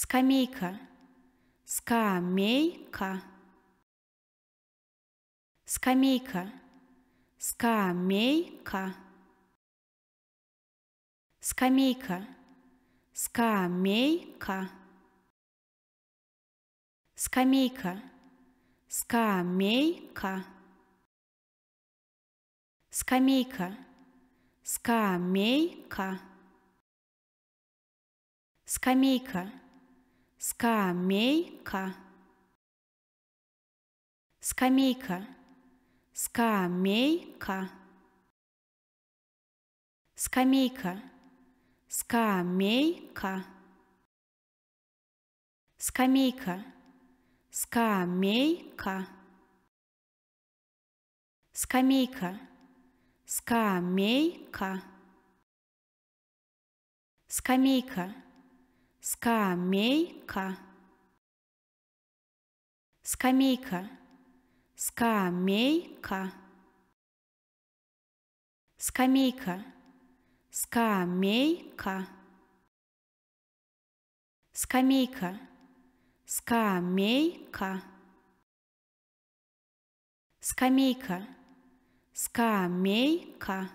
скамейка, скамейка, скамейка, скамейка, скамейка, скамейка, скамейка, скамейка, скамейка, скамейка, скамейка, скамейка, скамейка, скамейка, скамейка, скамейка, скамейка, скамейка, скамейка, скамейка, скамейка, скамейка, скамейка, скамейка, скамейка, скамейка, скамейка, скамейка, скамейка, скамейка,